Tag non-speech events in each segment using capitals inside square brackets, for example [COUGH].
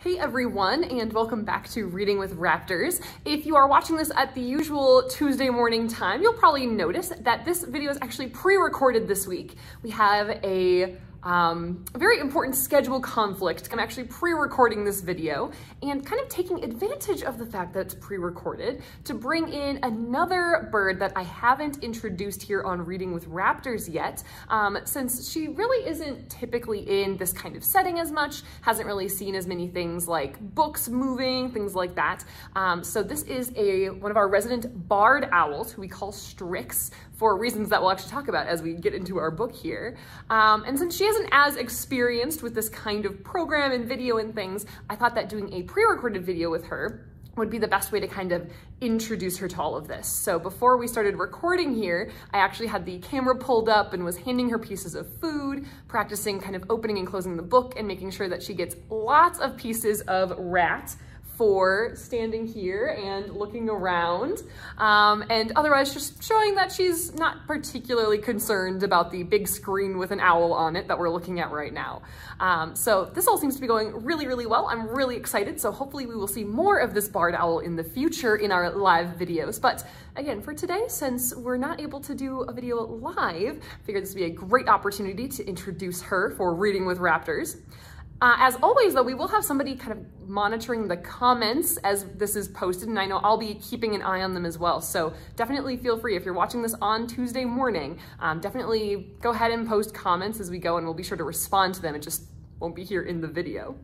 Hey everyone, and welcome back to Reading with Raptors. If you are watching this at the usual Tuesday morning time, you'll probably notice that this video is actually pre-recorded this week. We have a um, a very important schedule conflict. I'm actually pre-recording this video and kind of taking advantage of the fact that it's pre-recorded to bring in another bird that I haven't introduced here on Reading with Raptors yet, um, since she really isn't typically in this kind of setting as much, hasn't really seen as many things like books moving, things like that. Um, so this is a one of our resident barred owls who we call Strix for reasons that we'll actually talk about as we get into our book here. Um, and since she isn't as experienced with this kind of program and video and things, I thought that doing a pre-recorded video with her would be the best way to kind of introduce her to all of this. So before we started recording here, I actually had the camera pulled up and was handing her pieces of food, practicing kind of opening and closing the book and making sure that she gets lots of pieces of rat for standing here and looking around. Um, and otherwise just showing that she's not particularly concerned about the big screen with an owl on it that we're looking at right now. Um, so this all seems to be going really, really well. I'm really excited. So hopefully we will see more of this barred owl in the future in our live videos. But again, for today, since we're not able to do a video live, I figured this would be a great opportunity to introduce her for Reading with Raptors. Uh, as always, though, we will have somebody kind of monitoring the comments as this is posted, and I know I'll be keeping an eye on them as well. So definitely feel free, if you're watching this on Tuesday morning, um, definitely go ahead and post comments as we go, and we'll be sure to respond to them. It just won't be here in the video.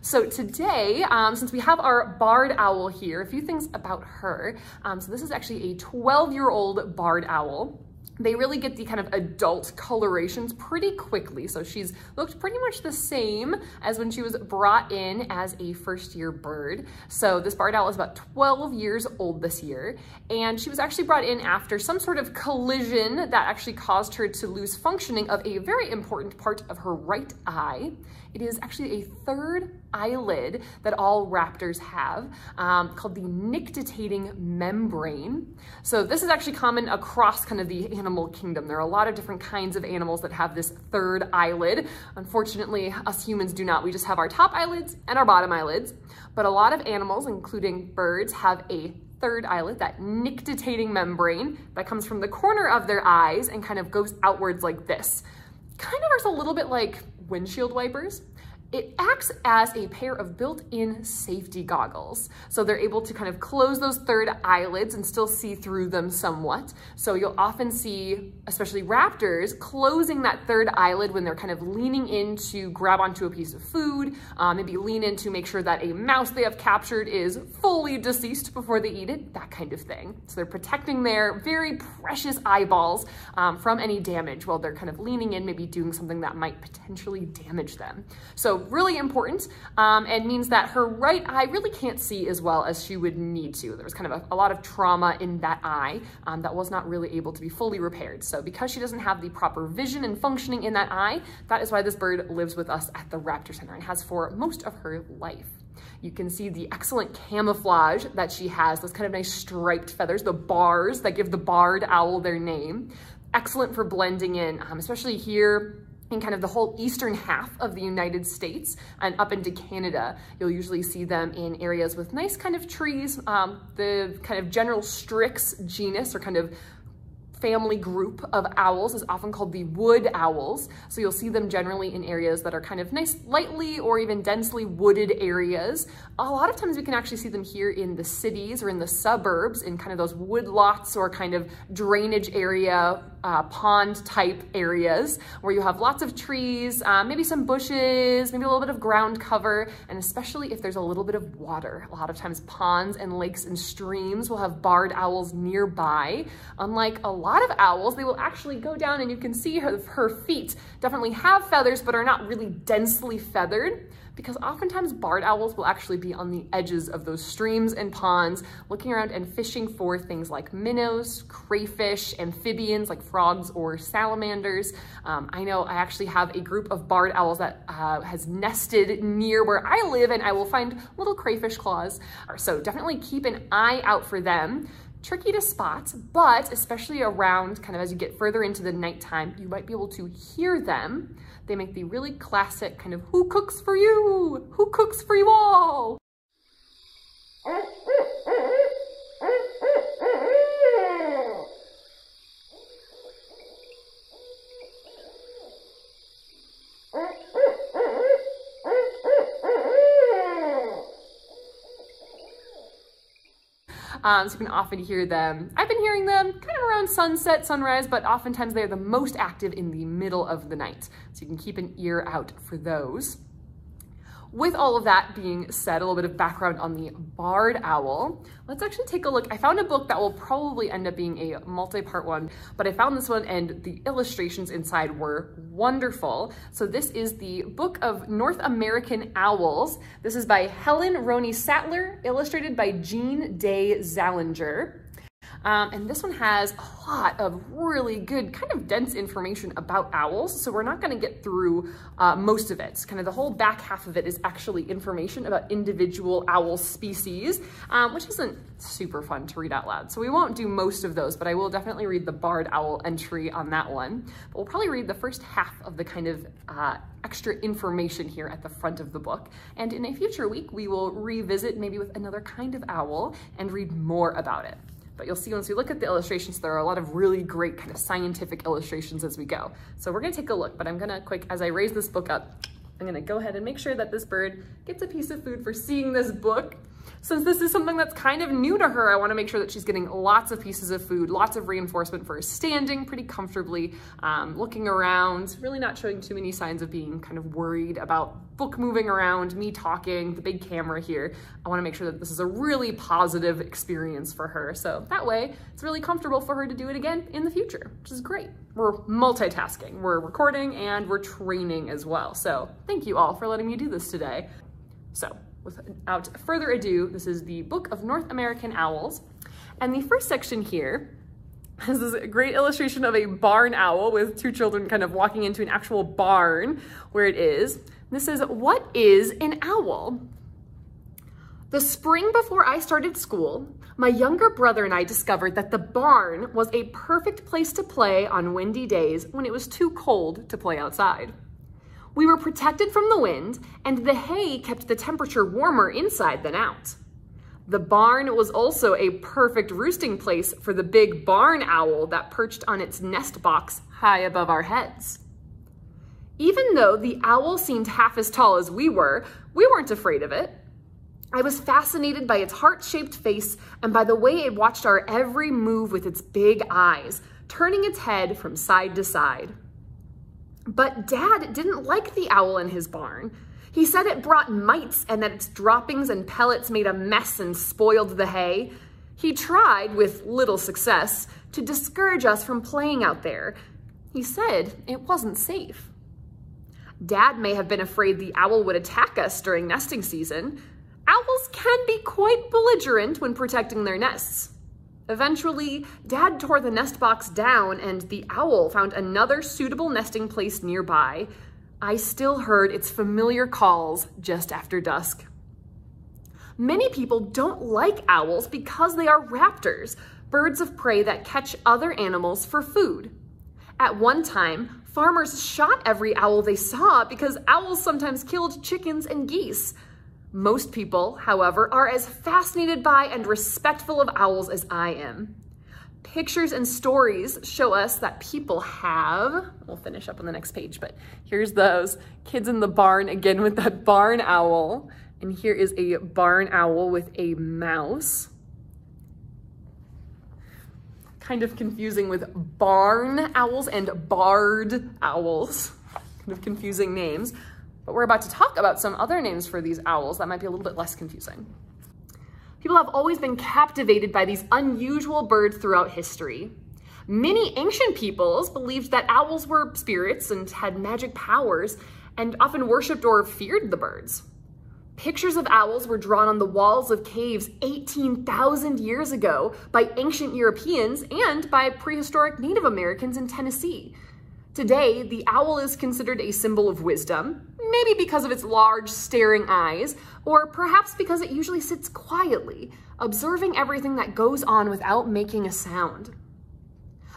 So today, um, since we have our barred owl here, a few things about her. Um, so this is actually a 12-year-old barred owl they really get the kind of adult colorations pretty quickly. So she's looked pretty much the same as when she was brought in as a first year bird. So this barred owl is about 12 years old this year. And she was actually brought in after some sort of collision that actually caused her to lose functioning of a very important part of her right eye. It is actually a third eyelid that all raptors have um, called the nictitating membrane. So this is actually common across kind of the animal kingdom. There are a lot of different kinds of animals that have this third eyelid. Unfortunately, us humans do not. We just have our top eyelids and our bottom eyelids. But a lot of animals, including birds, have a third eyelid, that nictitating membrane that comes from the corner of their eyes and kind of goes outwards like this. Kind of looks a little bit like windshield wipers. It acts as a pair of built-in safety goggles. So they're able to kind of close those third eyelids and still see through them somewhat. So you'll often see, especially raptors, closing that third eyelid when they're kind of leaning in to grab onto a piece of food, um, maybe lean in to make sure that a mouse they have captured is fully deceased before they eat it, that kind of thing. So they're protecting their very precious eyeballs um, from any damage while they're kind of leaning in, maybe doing something that might potentially damage them. So really important um, and means that her right eye really can't see as well as she would need to. There was kind of a, a lot of trauma in that eye um, that was not really able to be fully repaired. So because she doesn't have the proper vision and functioning in that eye, that is why this bird lives with us at the Raptor Center and has for most of her life. You can see the excellent camouflage that she has, those kind of nice striped feathers, the bars that give the barred owl their name. Excellent for blending in, um, especially here in kind of the whole eastern half of the United States and up into Canada. You'll usually see them in areas with nice kind of trees. Um, the kind of general Strix genus or kind of family group of owls is often called the wood owls. So you'll see them generally in areas that are kind of nice, lightly or even densely wooded areas. A lot of times we can actually see them here in the cities or in the suburbs in kind of those wood lots or kind of drainage area uh, pond type areas where you have lots of trees, uh, maybe some bushes, maybe a little bit of ground cover, and especially if there's a little bit of water. A lot of times ponds and lakes and streams will have barred owls nearby. Unlike a lot of owls, they will actually go down and you can see her, her feet definitely have feathers, but are not really densely feathered because oftentimes barred owls will actually be on the edges of those streams and ponds, looking around and fishing for things like minnows, crayfish, amphibians like frogs or salamanders. Um, I know I actually have a group of barred owls that uh, has nested near where I live and I will find little crayfish claws. So definitely keep an eye out for them tricky to spot, but especially around kind of as you get further into the nighttime, you might be able to hear them. They make the really classic kind of who cooks for you? Who cooks for you all? Um, so you can often hear them. I've been hearing them around sunset, sunrise, but oftentimes they're the most active in the middle of the night. So you can keep an ear out for those. With all of that being said, a little bit of background on the barred owl. Let's actually take a look. I found a book that will probably end up being a multi-part one, but I found this one and the illustrations inside were wonderful. So this is the Book of North American Owls. This is by Helen Roney Sattler, illustrated by Jean Day Zallinger. Um, and this one has a lot of really good, kind of dense information about owls. So we're not gonna get through uh, most of it. Kind of the whole back half of it is actually information about individual owl species, um, which isn't super fun to read out loud. So we won't do most of those, but I will definitely read the barred owl entry on that one. But we'll probably read the first half of the kind of uh, extra information here at the front of the book. And in a future week, we will revisit maybe with another kind of owl and read more about it. But you'll see once we look at the illustrations, there are a lot of really great kind of scientific illustrations as we go. So we're gonna take a look, but I'm gonna quick, as I raise this book up, I'm gonna go ahead and make sure that this bird gets a piece of food for seeing this book. Since this is something that's kind of new to her, I wanna make sure that she's getting lots of pieces of food, lots of reinforcement for standing pretty comfortably, um, looking around, really not showing too many signs of being kind of worried about book moving around, me talking, the big camera here. I wanna make sure that this is a really positive experience for her. So that way, it's really comfortable for her to do it again in the future, which is great. We're multitasking. We're recording and we're training as well. So thank you all for letting me do this today. So without further ado, this is the Book of North American Owls. And the first section here [LAUGHS] is this great illustration of a barn owl with two children kind of walking into an actual barn where it is. This is, what is an owl? The spring before I started school, my younger brother and I discovered that the barn was a perfect place to play on windy days when it was too cold to play outside. We were protected from the wind, and the hay kept the temperature warmer inside than out. The barn was also a perfect roosting place for the big barn owl that perched on its nest box high above our heads. Even though the owl seemed half as tall as we were, we weren't afraid of it. I was fascinated by its heart-shaped face and by the way it watched our every move with its big eyes, turning its head from side to side. But Dad didn't like the owl in his barn. He said it brought mites and that its droppings and pellets made a mess and spoiled the hay. He tried, with little success, to discourage us from playing out there. He said it wasn't safe. Dad may have been afraid the owl would attack us during nesting season. Owls can be quite belligerent when protecting their nests. Eventually, Dad tore the nest box down and the owl found another suitable nesting place nearby. I still heard its familiar calls just after dusk. Many people don't like owls because they are raptors, birds of prey that catch other animals for food. At one time, farmers shot every owl they saw because owls sometimes killed chickens and geese. Most people, however, are as fascinated by and respectful of owls as I am. Pictures and stories show us that people have, we'll finish up on the next page, but here's those kids in the barn again with that barn owl. And here is a barn owl with a mouse. Kind of confusing with barn owls and barred owls. Kind of confusing names. But we're about to talk about some other names for these owls that might be a little bit less confusing. People have always been captivated by these unusual birds throughout history. Many ancient peoples believed that owls were spirits and had magic powers and often worshipped or feared the birds. Pictures of owls were drawn on the walls of caves 18,000 years ago by ancient Europeans and by prehistoric Native Americans in Tennessee. Today, the owl is considered a symbol of wisdom, maybe because of its large, staring eyes, or perhaps because it usually sits quietly, observing everything that goes on without making a sound.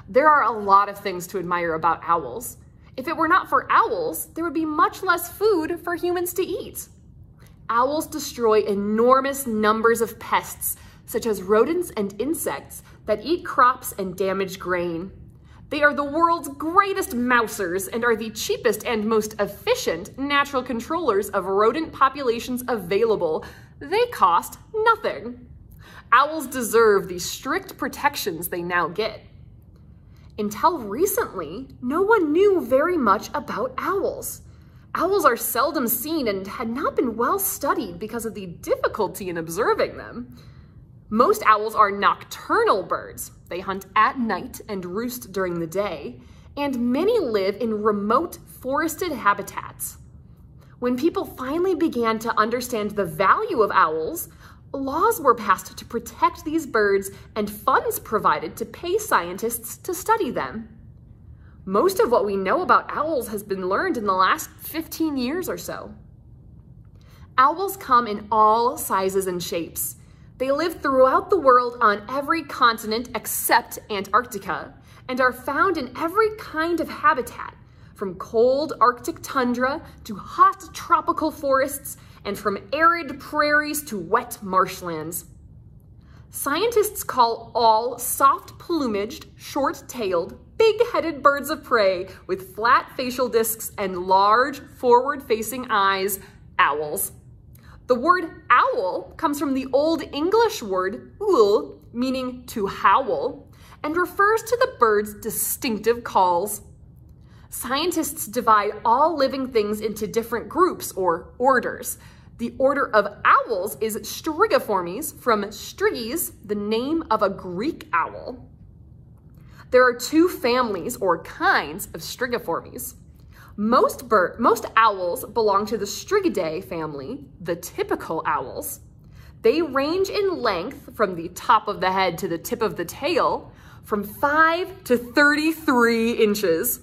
There are a lot of things to admire about owls. If it were not for owls, there would be much less food for humans to eat. Owls destroy enormous numbers of pests, such as rodents and insects, that eat crops and damage grain. They are the world's greatest mousers and are the cheapest and most efficient natural controllers of rodent populations available. They cost nothing. Owls deserve the strict protections they now get. Until recently, no one knew very much about owls. Owls are seldom seen and had not been well studied because of the difficulty in observing them. Most owls are nocturnal birds. They hunt at night and roost during the day, and many live in remote forested habitats. When people finally began to understand the value of owls, laws were passed to protect these birds and funds provided to pay scientists to study them. Most of what we know about owls has been learned in the last 15 years or so. Owls come in all sizes and shapes. They live throughout the world on every continent except Antarctica and are found in every kind of habitat, from cold Arctic tundra to hot tropical forests and from arid prairies to wet marshlands. Scientists call all soft-plumaged, short-tailed, big-headed birds of prey with flat facial discs and large forward-facing eyes owls. The word owl comes from the Old English word ul, meaning to howl, and refers to the bird's distinctive calls. Scientists divide all living things into different groups or orders. The order of owls is Strigiformes from Striges, the name of a Greek owl. There are two families or kinds of Strigiformes. Most, bird, most owls belong to the Strigidae family, the typical owls. They range in length from the top of the head to the tip of the tail from 5 to 33 inches.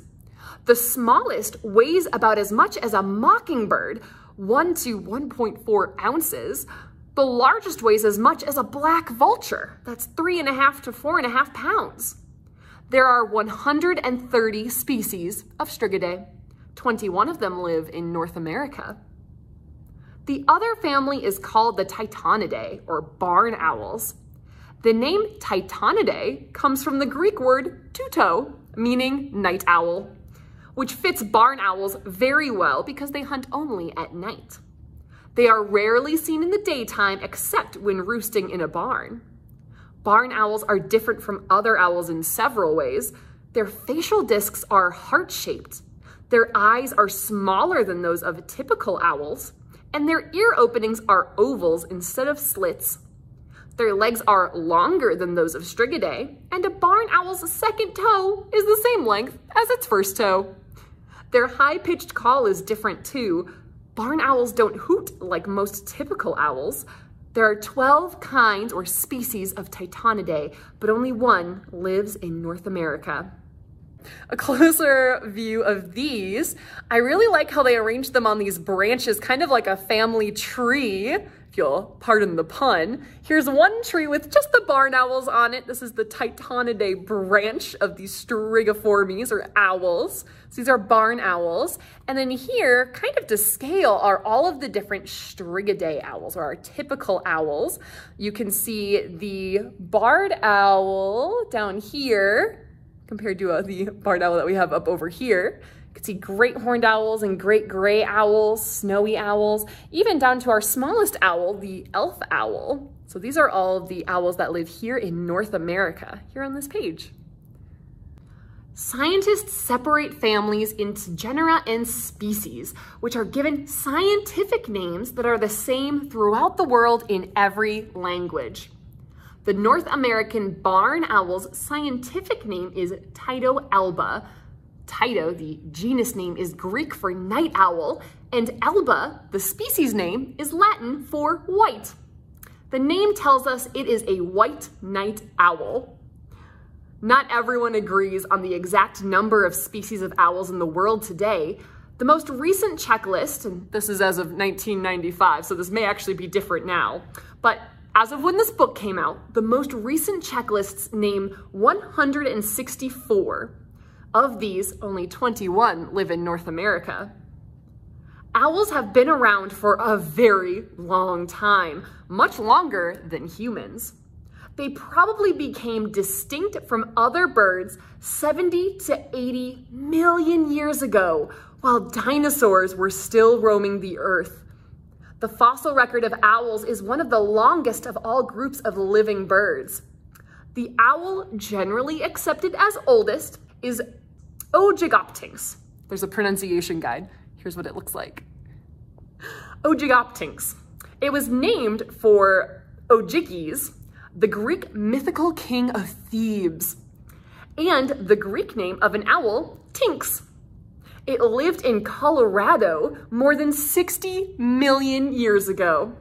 The smallest weighs about as much as a mockingbird, 1 to 1.4 ounces. The largest weighs as much as a black vulture, that's 3.5 to 4.5 pounds. There are 130 species of Strigidae. 21 of them live in North America. The other family is called the Tytonidae, or barn owls. The name Tytonidae comes from the Greek word tuto, meaning night owl, which fits barn owls very well because they hunt only at night. They are rarely seen in the daytime except when roosting in a barn. Barn owls are different from other owls in several ways. Their facial discs are heart-shaped their eyes are smaller than those of typical owls, and their ear openings are ovals instead of slits. Their legs are longer than those of Strigidae, and a barn owl's second toe is the same length as its first toe. Their high-pitched call is different too. Barn owls don't hoot like most typical owls. There are 12 kinds or species of Tytonidae, but only one lives in North America a closer view of these, I really like how they arranged them on these branches, kind of like a family tree, if you'll pardon the pun. Here's one tree with just the barn owls on it. This is the Tytonidae branch of these Strigiformes, or owls. So these are barn owls. And then here, kind of to scale, are all of the different Strigidae owls, or our typical owls. You can see the barred owl down here, compared to uh, the barn owl that we have up over here. You can see great horned owls and great gray owls, snowy owls, even down to our smallest owl, the elf owl. So these are all of the owls that live here in North America, here on this page. Scientists separate families into genera and species, which are given scientific names that are the same throughout the world in every language. The North American barn owl's scientific name is Tyto alba. Tyto, the genus name, is Greek for night owl, and alba, the species name, is Latin for white. The name tells us it is a white night owl. not everyone agrees on the exact number of species of owls in the world today, the most recent checklist, and this is as of 1995, so this may actually be different now, but as of when this book came out, the most recent checklists name 164. Of these, only 21 live in North America. Owls have been around for a very long time, much longer than humans. They probably became distinct from other birds 70 to 80 million years ago, while dinosaurs were still roaming the earth. The fossil record of owls is one of the longest of all groups of living birds. The owl generally accepted as oldest is Ogygoptynx. There's a pronunciation guide. Here's what it looks like. Ogygoptynx. It was named for Ogyges, the Greek mythical king of Thebes, and the Greek name of an owl, Tynx. It lived in Colorado more than 60 million years ago.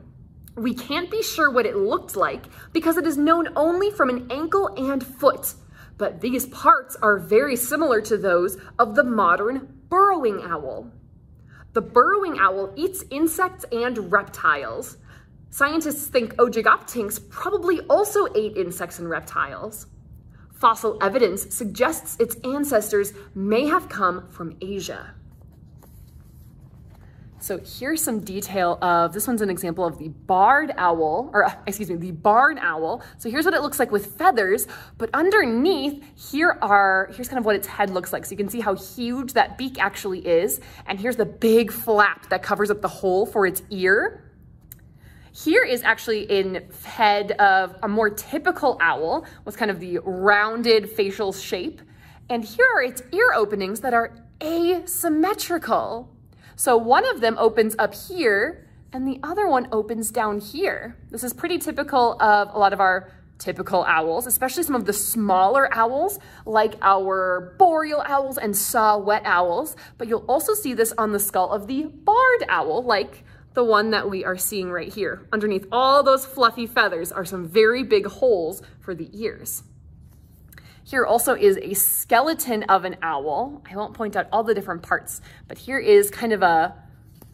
We can't be sure what it looked like because it is known only from an ankle and foot, but these parts are very similar to those of the modern burrowing owl. The burrowing owl eats insects and reptiles. Scientists think Ogygoptynx probably also ate insects and reptiles. Fossil evidence suggests its ancestors may have come from Asia. So here's some detail of, this one's an example of the barred owl, or uh, excuse me, the barn owl. So here's what it looks like with feathers, but underneath here are, here's kind of what its head looks like. So you can see how huge that beak actually is. And here's the big flap that covers up the hole for its ear. Here is actually in head of a more typical owl with kind of the rounded facial shape. And here are its ear openings that are asymmetrical. So one of them opens up here and the other one opens down here. This is pretty typical of a lot of our typical owls, especially some of the smaller owls like our boreal owls and saw-whet owls. But you'll also see this on the skull of the barred owl like the one that we are seeing right here. Underneath all those fluffy feathers are some very big holes for the ears. Here also is a skeleton of an owl. I won't point out all the different parts, but here is kind of a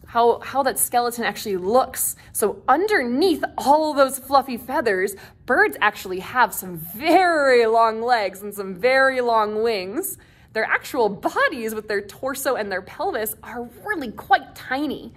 how, how that skeleton actually looks. So underneath all those fluffy feathers, birds actually have some very long legs and some very long wings. Their actual bodies with their torso and their pelvis are really quite tiny.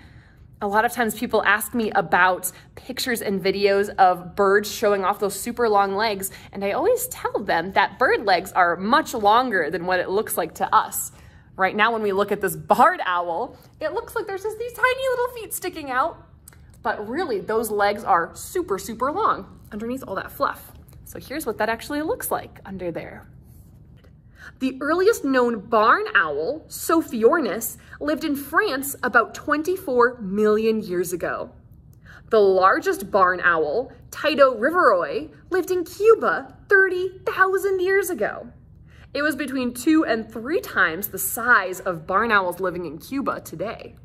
A lot of times people ask me about pictures and videos of birds showing off those super long legs, and I always tell them that bird legs are much longer than what it looks like to us. Right now, when we look at this barred owl, it looks like there's just these tiny little feet sticking out, but really those legs are super, super long underneath all that fluff. So here's what that actually looks like under there. The earliest known barn owl, Sophiornis, lived in France about 24 million years ago. The largest barn owl, Tyto riveroi, lived in Cuba 30,000 years ago. It was between two and three times the size of barn owls living in Cuba today.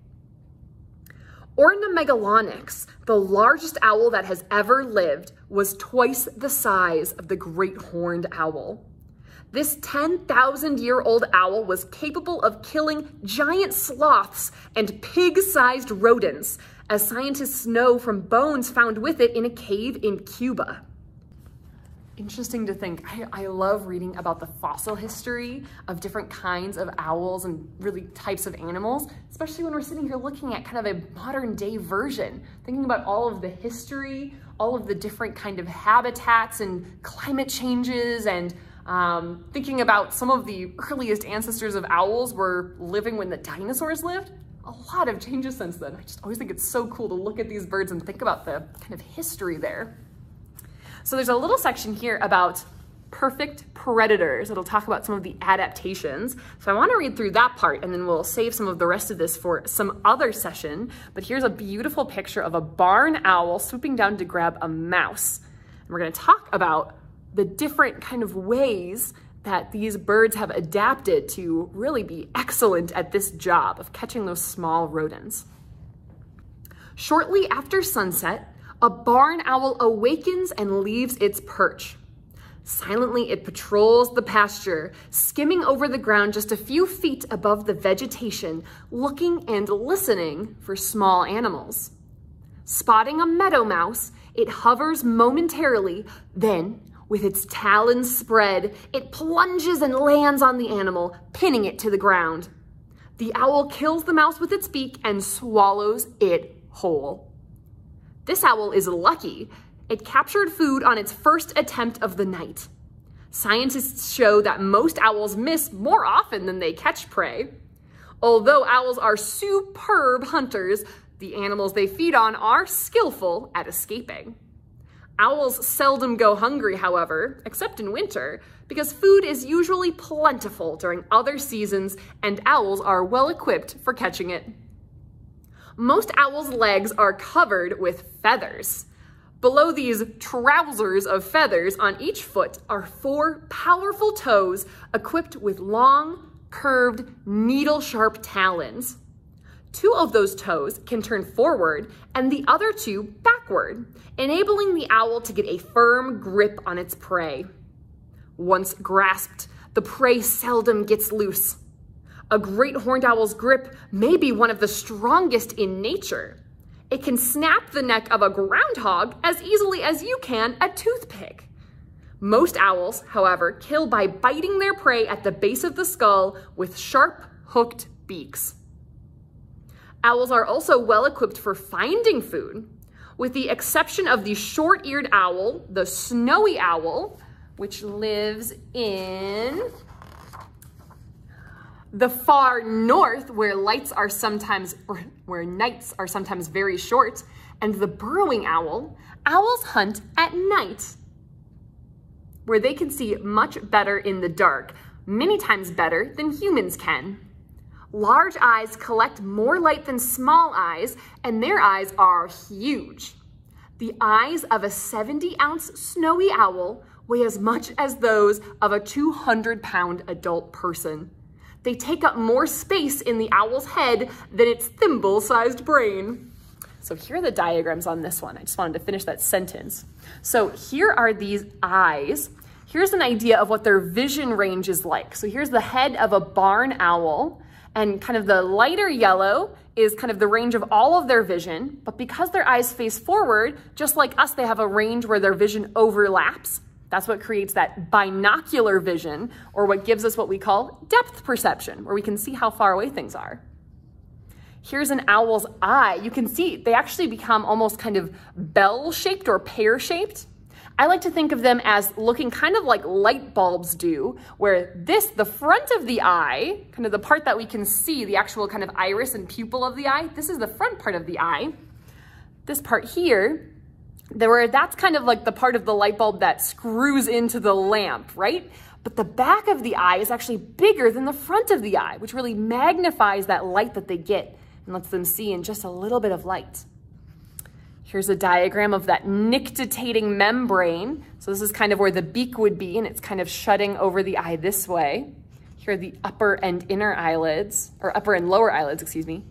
Ornitomegalonyx, the largest owl that has ever lived, was twice the size of the great horned owl. This 10,000 year old owl was capable of killing giant sloths and pig sized rodents, as scientists know from bones found with it in a cave in Cuba. Interesting to think. I, I, love reading about the fossil history of different kinds of owls and really types of animals, especially when we're sitting here looking at kind of a modern day version, thinking about all of the history, all of the different kind of habitats and climate changes and um, thinking about some of the earliest ancestors of owls were living when the dinosaurs lived, a lot of changes since then. I just always think it's so cool to look at these birds and think about the kind of history there. So there's a little section here about perfect predators. It'll talk about some of the adaptations. So I wanna read through that part and then we'll save some of the rest of this for some other session. But here's a beautiful picture of a barn owl swooping down to grab a mouse. And we're gonna talk about the different kind of ways that these birds have adapted to really be excellent at this job of catching those small rodents. Shortly after sunset, a barn owl awakens and leaves its perch. Silently, it patrols the pasture, skimming over the ground just a few feet above the vegetation, looking and listening for small animals. Spotting a meadow mouse, it hovers momentarily, then, with its talons spread, it plunges and lands on the animal, pinning it to the ground. The owl kills the mouse with its beak and swallows it whole. This owl is lucky it captured food on its first attempt of the night. Scientists show that most owls miss more often than they catch prey. Although owls are superb hunters, the animals they feed on are skillful at escaping. Owls seldom go hungry, however, except in winter, because food is usually plentiful during other seasons and owls are well equipped for catching it. Most owls' legs are covered with feathers. Below these trousers of feathers on each foot are four powerful toes equipped with long, curved, needle-sharp talons. Two of those toes can turn forward and the other two backward, enabling the owl to get a firm grip on its prey. Once grasped, the prey seldom gets loose. A great horned owl's grip may be one of the strongest in nature, it can snap the neck of a groundhog as easily as you can a toothpick. Most owls, however, kill by biting their prey at the base of the skull with sharp, hooked beaks. Owls are also well equipped for finding food, with the exception of the short-eared owl, the snowy owl, which lives in the far north, where lights are sometimes, or where nights are sometimes very short, and the burrowing owl, owls hunt at night, where they can see much better in the dark, many times better than humans can. Large eyes collect more light than small eyes, and their eyes are huge. The eyes of a 70 ounce snowy owl weigh as much as those of a 200 pound adult person. They take up more space in the owl's head than its thimble-sized brain. So here are the diagrams on this one. I just wanted to finish that sentence. So here are these eyes. Here's an idea of what their vision range is like. So here's the head of a barn owl and kind of the lighter yellow is kind of the range of all of their vision, but because their eyes face forward, just like us, they have a range where their vision overlaps. That's what creates that binocular vision, or what gives us what we call depth perception, where we can see how far away things are. Here's an owl's eye. You can see they actually become almost kind of bell-shaped or pear-shaped. I like to think of them as looking kind of like light bulbs do, where this, the front of the eye, kind of the part that we can see, the actual kind of iris and pupil of the eye, this is the front part of the eye. This part here there were, that's kind of like the part of the light bulb that screws into the lamp, right? But the back of the eye is actually bigger than the front of the eye, which really magnifies that light that they get and lets them see in just a little bit of light. Here's a diagram of that nictitating membrane. So this is kind of where the beak would be, and it's kind of shutting over the eye this way. Here are the upper and inner eyelids, or upper and lower eyelids, excuse me.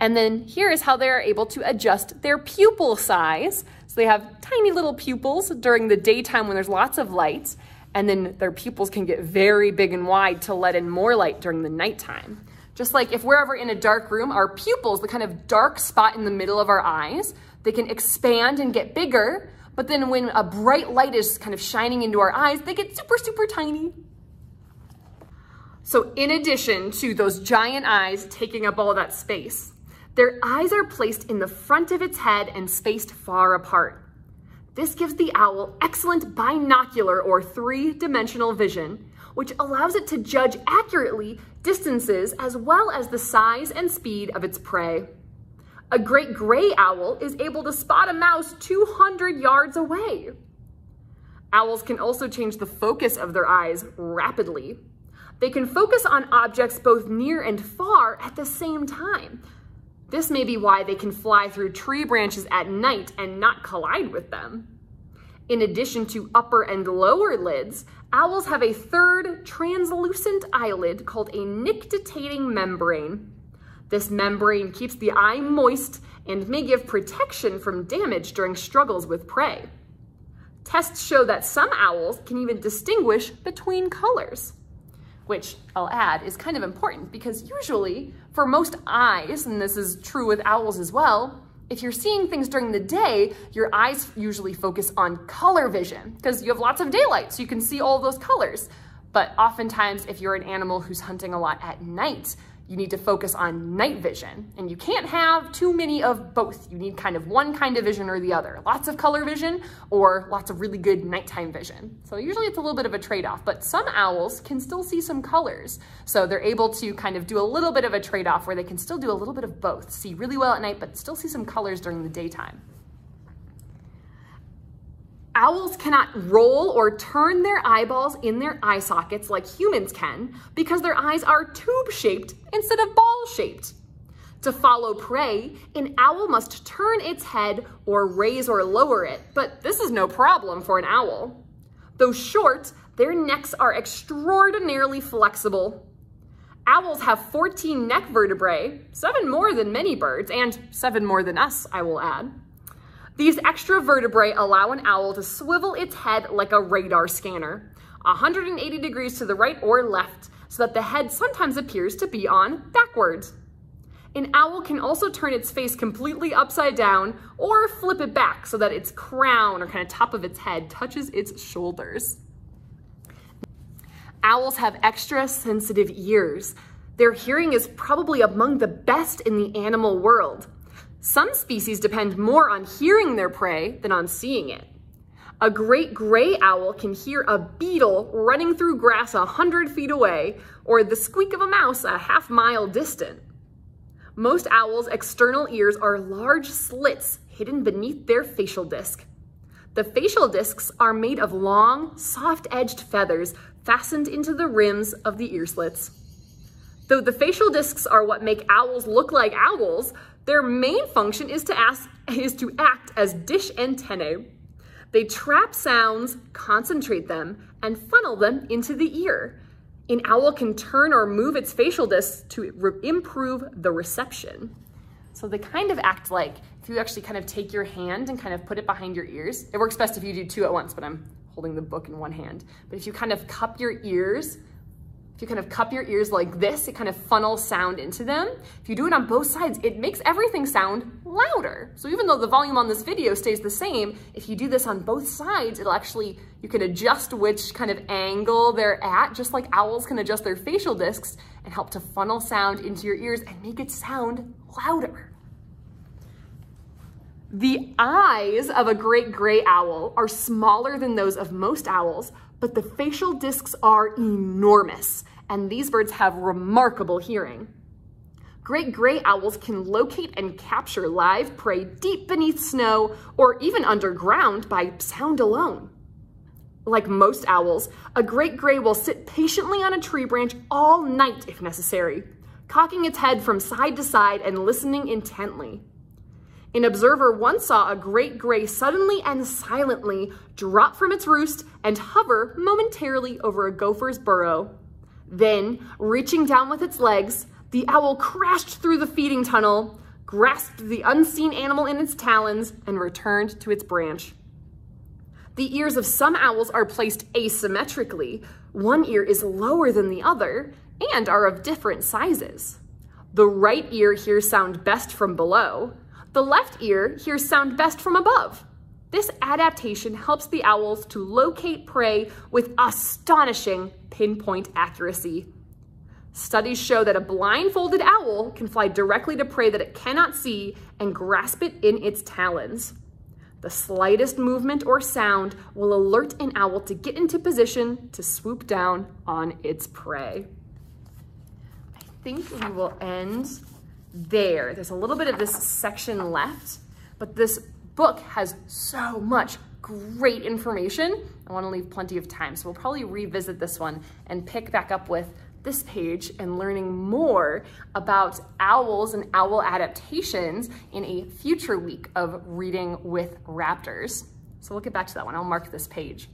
And then here is how they are able to adjust their pupil size. So they have tiny little pupils during the daytime when there's lots of light, and then their pupils can get very big and wide to let in more light during the nighttime. Just like if we're ever in a dark room, our pupils, the kind of dark spot in the middle of our eyes, they can expand and get bigger, but then when a bright light is kind of shining into our eyes, they get super, super tiny. So in addition to those giant eyes taking up all that space, their eyes are placed in the front of its head and spaced far apart. This gives the owl excellent binocular or three-dimensional vision, which allows it to judge accurately distances as well as the size and speed of its prey. A great gray owl is able to spot a mouse 200 yards away. Owls can also change the focus of their eyes rapidly. They can focus on objects both near and far at the same time, this may be why they can fly through tree branches at night and not collide with them. In addition to upper and lower lids, owls have a third translucent eyelid called a nictitating membrane. This membrane keeps the eye moist and may give protection from damage during struggles with prey. Tests show that some owls can even distinguish between colors, which I'll add is kind of important because usually for most eyes, and this is true with owls as well, if you're seeing things during the day, your eyes usually focus on color vision because you have lots of daylight, so you can see all those colors. But oftentimes, if you're an animal who's hunting a lot at night, you need to focus on night vision. And you can't have too many of both. You need kind of one kind of vision or the other. Lots of color vision or lots of really good nighttime vision. So usually it's a little bit of a trade-off, but some owls can still see some colors. So they're able to kind of do a little bit of a trade-off where they can still do a little bit of both. See really well at night, but still see some colors during the daytime. Owls cannot roll or turn their eyeballs in their eye sockets like humans can because their eyes are tube-shaped instead of ball-shaped. To follow prey, an owl must turn its head or raise or lower it, but this is no problem for an owl. Though short, their necks are extraordinarily flexible. Owls have 14 neck vertebrae, seven more than many birds, and seven more than us, I will add. These extra vertebrae allow an owl to swivel its head like a radar scanner, 180 degrees to the right or left, so that the head sometimes appears to be on backwards. An owl can also turn its face completely upside down or flip it back so that its crown or kind of top of its head touches its shoulders. Owls have extra sensitive ears. Their hearing is probably among the best in the animal world. Some species depend more on hearing their prey than on seeing it. A great gray owl can hear a beetle running through grass a hundred feet away or the squeak of a mouse a half mile distant. Most owls' external ears are large slits hidden beneath their facial disc. The facial discs are made of long, soft-edged feathers fastened into the rims of the ear slits. Though the facial discs are what make owls look like owls, their main function is to, ask, is to act as dish antennae. They trap sounds, concentrate them, and funnel them into the ear. An owl can turn or move its facial discs to improve the reception. So they kind of act like if you actually kind of take your hand and kind of put it behind your ears, it works best if you do two at once, but I'm holding the book in one hand. But if you kind of cup your ears if you kind of cup your ears like this, it kind of funnels sound into them. If you do it on both sides, it makes everything sound louder. So even though the volume on this video stays the same, if you do this on both sides, it'll actually, you can adjust which kind of angle they're at, just like owls can adjust their facial discs and help to funnel sound into your ears and make it sound louder. The eyes of a great gray owl are smaller than those of most owls, but the facial discs are enormous, and these birds have remarkable hearing. Great gray owls can locate and capture live prey deep beneath snow or even underground by sound alone. Like most owls, a great gray will sit patiently on a tree branch all night if necessary, cocking its head from side to side and listening intently. An observer once saw a great gray suddenly and silently drop from its roost and hover momentarily over a gopher's burrow. Then, reaching down with its legs, the owl crashed through the feeding tunnel, grasped the unseen animal in its talons, and returned to its branch. The ears of some owls are placed asymmetrically. One ear is lower than the other and are of different sizes. The right ear hears sound best from below, the left ear hears sound best from above. This adaptation helps the owls to locate prey with astonishing pinpoint accuracy. Studies show that a blindfolded owl can fly directly to prey that it cannot see and grasp it in its talons. The slightest movement or sound will alert an owl to get into position to swoop down on its prey. I think we will end there. There's a little bit of this section left, but this book has so much great information. I wanna leave plenty of time, so we'll probably revisit this one and pick back up with this page and learning more about owls and owl adaptations in a future week of reading with raptors. So we'll get back to that one. I'll mark this page.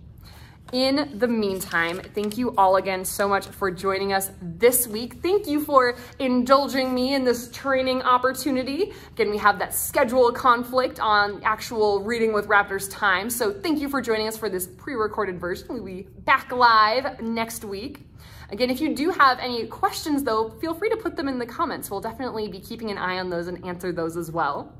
In the meantime, thank you all again so much for joining us this week. Thank you for indulging me in this training opportunity. Again, we have that schedule conflict on actual Reading with Raptors time. So thank you for joining us for this pre-recorded version. We'll be back live next week. Again, if you do have any questions though, feel free to put them in the comments. We'll definitely be keeping an eye on those and answer those as well.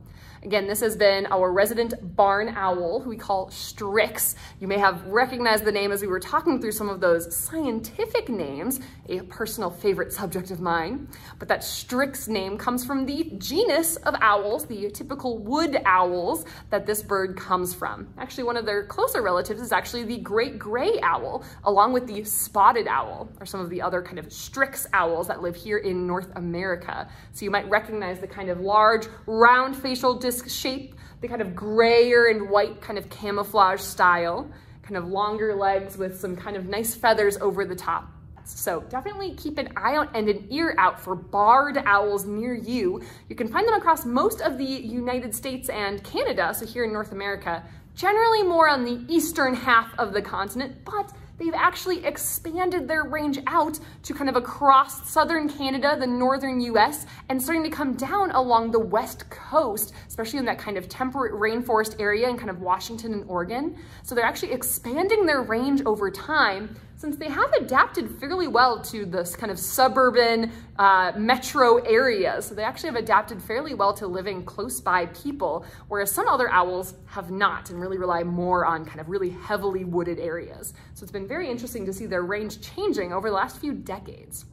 Again, this has been our resident barn owl, who we call Strix. You may have recognized the name as we were talking through some of those scientific names, a personal favorite subject of mine. But that Strix name comes from the genus of owls, the typical wood owls that this bird comes from. Actually, one of their closer relatives is actually the great gray owl, along with the spotted owl, or some of the other kind of Strix owls that live here in North America. So you might recognize the kind of large, round facial shape, the kind of grayer and white kind of camouflage style, kind of longer legs with some kind of nice feathers over the top. So definitely keep an eye out and an ear out for barred owls near you. You can find them across most of the United States and Canada, so here in North America, generally more on the eastern half of the continent, but they've actually expanded their range out to kind of across southern Canada, the northern US, and starting to come down along the west coast, especially in that kind of temperate rainforest area in kind of Washington and Oregon. So they're actually expanding their range over time since they have adapted fairly well to this kind of suburban uh, metro area. So they actually have adapted fairly well to living close by people, whereas some other owls have not and really rely more on kind of really heavily wooded areas. So it's been very interesting to see their range changing over the last few decades.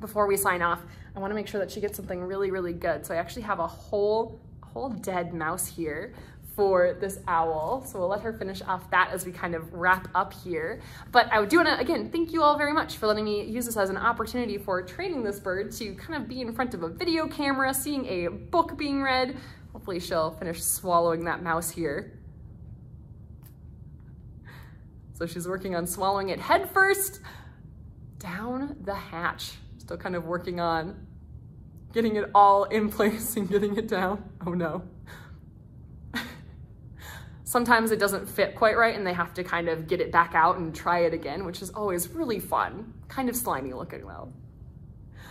Before we sign off, I wanna make sure that she gets something really, really good. So I actually have a whole, whole dead mouse here for this owl. So we'll let her finish off that as we kind of wrap up here. But I do wanna, again, thank you all very much for letting me use this as an opportunity for training this bird to kind of be in front of a video camera, seeing a book being read. Hopefully she'll finish swallowing that mouse here. So she's working on swallowing it head first down the hatch. Still kind of working on getting it all in [LAUGHS] place and getting it down. Oh no sometimes it doesn't fit quite right and they have to kind of get it back out and try it again, which is always really fun. Kind of slimy looking though.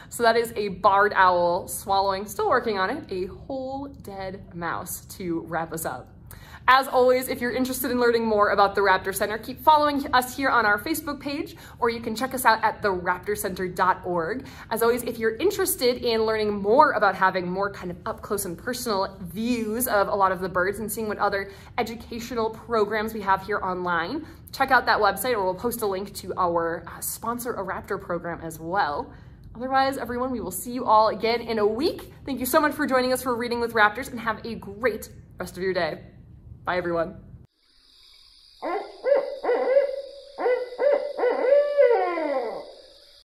So that is a barred owl swallowing, still working on it, a whole dead mouse to wrap us up. As always, if you're interested in learning more about the Raptor Center, keep following us here on our Facebook page, or you can check us out at theraptorcenter.org. As always, if you're interested in learning more about having more kind of up close and personal views of a lot of the birds and seeing what other educational programs we have here online, check out that website or we'll post a link to our uh, Sponsor a Raptor program as well. Otherwise, everyone, we will see you all again in a week. Thank you so much for joining us for Reading with Raptors and have a great rest of your day. Bye, everyone.